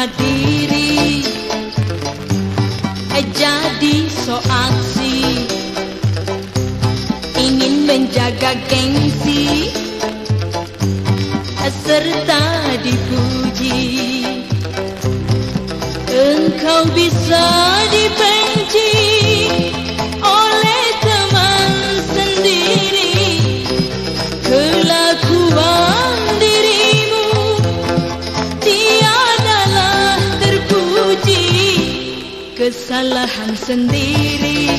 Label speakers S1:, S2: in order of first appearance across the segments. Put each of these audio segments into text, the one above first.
S1: lupa diri Jadi so aksi. Ingin menjaga gengsi. Serta dipuji. Engkau bisa dibenci Kesalahan sendiri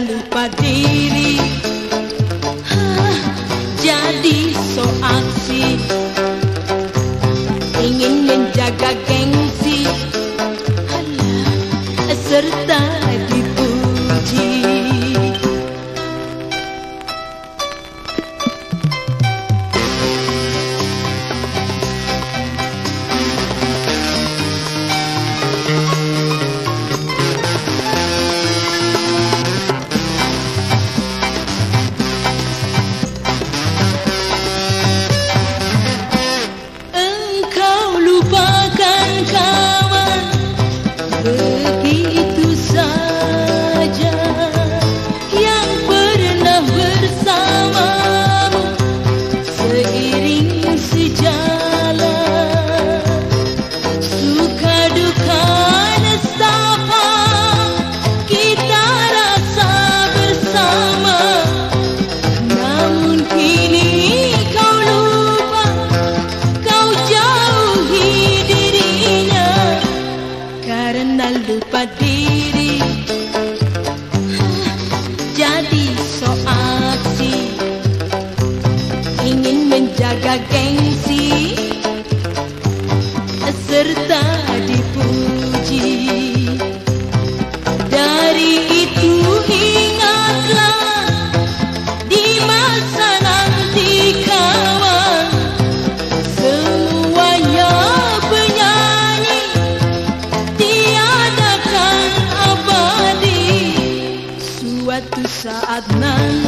S1: lupa diri. Hah, jadi so aksi ingin menjaga gengsi. Alah, serta lupa diri. Jadi so aksi. Ingin menjaga gengsi Suatu saat nanti